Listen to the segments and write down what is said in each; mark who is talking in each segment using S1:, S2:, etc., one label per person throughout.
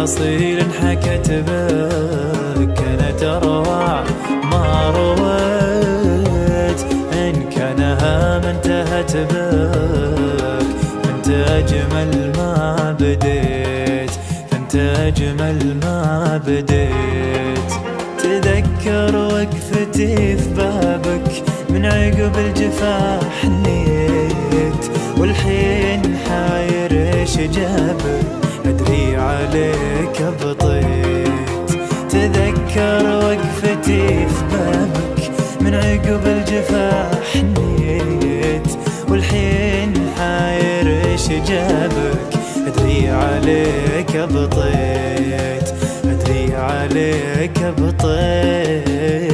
S1: تفاصيل حكت بك كانت اروع ما رويت. إن كان هام انتهت بك أنت أجمل ما بديت. أنت أجمل ما بديت. تذكر وقفتي في بابك من عقب الجفا حنيت والحين حاير إيش جابك؟ أدري عليك. بطيت. تذكر وقفتي في بابك من عقب الجفا حنيت والحين حاير إيش جابك أدري عليك بطيت. أدري عليك بطيت.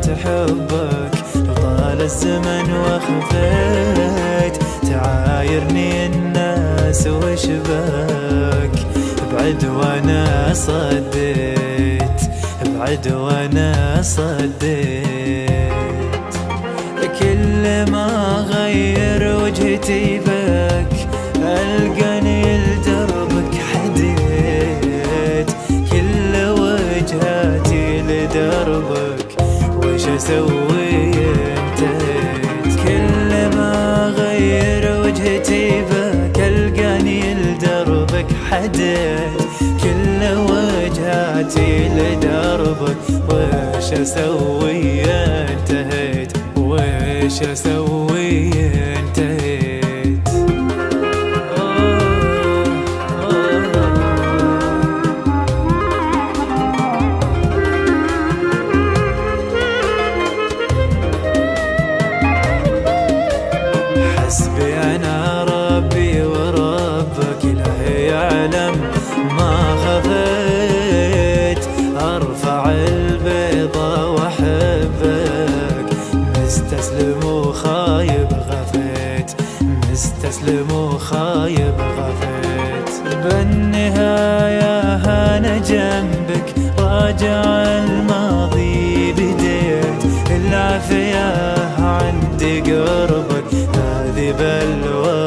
S1: فضحت حبك طال الزمن وخفيت. تعايرني الناس وشبك ابعد وأنا صديت ابعد وأنا صديت. كل ما غير وجهتي بك القاني حديت كل وجهاتي لدربك. وش أسوي؟ أنتهيت. وش أسوي؟ لا يعلم ما خفيت. أرفع البيضة وأحبك. مستسلم وخايب غفيت. مستسلم وخايب غفيت. بالنهاية أنا جنبك. راجع الماضي بديت. العافية عندي قربك. هذه بلوى